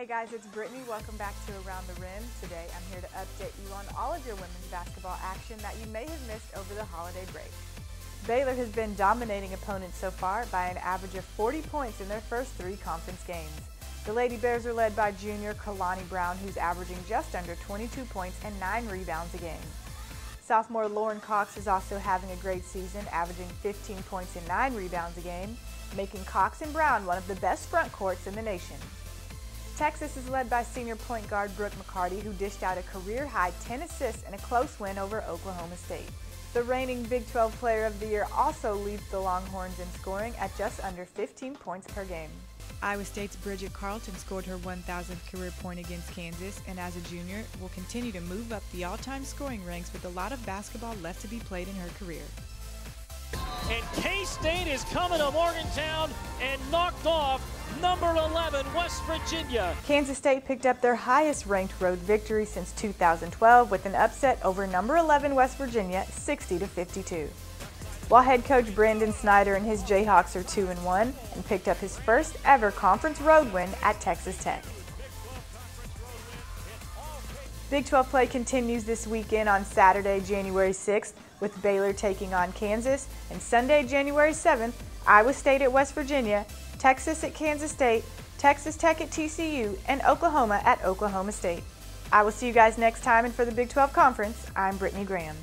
Hey guys, it's Brittany. Welcome back to Around the Rim. Today I'm here to update you on all of your women's basketball action that you may have missed over the holiday break. Baylor has been dominating opponents so far by an average of 40 points in their first three conference games. The Lady Bears are led by junior Kalani Brown, who's averaging just under 22 points and 9 rebounds a game. Sophomore Lauren Cox is also having a great season, averaging 15 points and 9 rebounds a game, making Cox and Brown one of the best front courts in the nation. Texas is led by senior point guard Brooke McCarty, who dished out a career-high 10 assists in a close win over Oklahoma State. The reigning Big 12 Player of the Year also leads the Longhorns in scoring at just under 15 points per game. Iowa State's Bridget Carleton scored her 1,000th career point against Kansas, and as a junior, will continue to move up the all-time scoring ranks with a lot of basketball left to be played in her career. And K-State is coming to Morgantown and knocked off number 11 West Virginia. Kansas State picked up their highest ranked road victory since 2012 with an upset over number 11 West Virginia 60 to 52. While head coach Brandon Schneider and his Jayhawks are 2 and 1 and picked up his first ever conference road win at Texas Tech. Big 12 play continues this weekend on Saturday, January 6th with Baylor taking on Kansas and Sunday, January 7th, Iowa State at West Virginia, Texas at Kansas State, Texas Tech at TCU, and Oklahoma at Oklahoma State. I will see you guys next time and for the Big 12 Conference, I'm Brittany Graham.